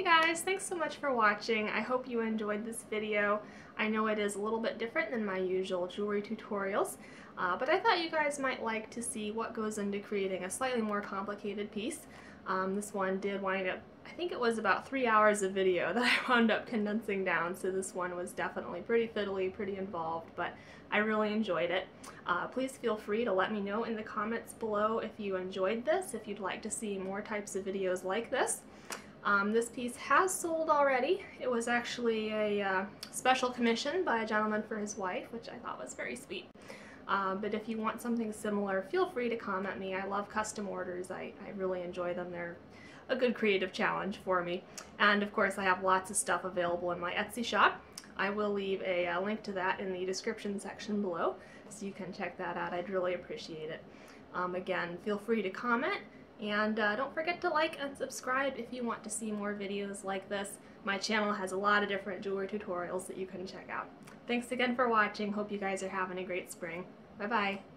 Hey guys, thanks so much for watching. I hope you enjoyed this video. I know it is a little bit different than my usual jewelry tutorials, uh, but I thought you guys might like to see what goes into creating a slightly more complicated piece. Um, this one did wind up, I think it was about three hours of video that I wound up condensing down, so this one was definitely pretty fiddly, pretty involved, but I really enjoyed it. Uh, please feel free to let me know in the comments below if you enjoyed this, if you'd like to see more types of videos like this. Um, this piece has sold already. It was actually a uh, special commission by a gentleman for his wife, which I thought was very sweet. Uh, but if you want something similar, feel free to comment me. I love custom orders. I, I really enjoy them. They're a good creative challenge for me. And of course, I have lots of stuff available in my Etsy shop. I will leave a, a uh, link to that in the description section below, so you can check that out. I'd really appreciate it. Um, again, feel free to comment and uh, don't forget to like and subscribe if you want to see more videos like this. My channel has a lot of different jewelry tutorials that you can check out. Thanks again for watching. Hope you guys are having a great spring. Bye bye.